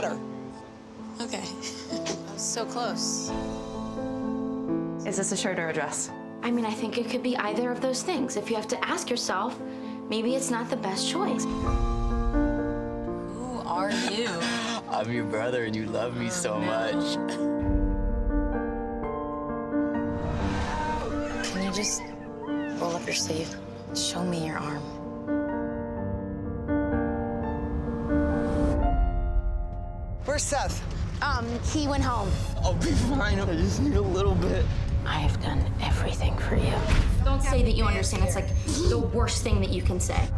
Thank you. Better. Okay. so close. Is this a shirt or a dress? I mean, I think it could be either of those things. If you have to ask yourself, maybe it's not the best choice. Who are you? I'm your brother and you love me so oh, much. Can you just roll up your sleeve? Show me your arm. Where's Seth? Um, he went home. I'll be fine. I just need a little bit. I have done everything for you. Don't say that you understand. It's like the worst thing that you can say.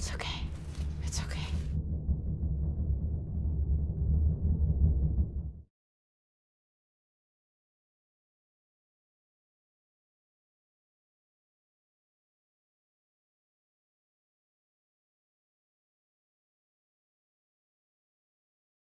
It's okay.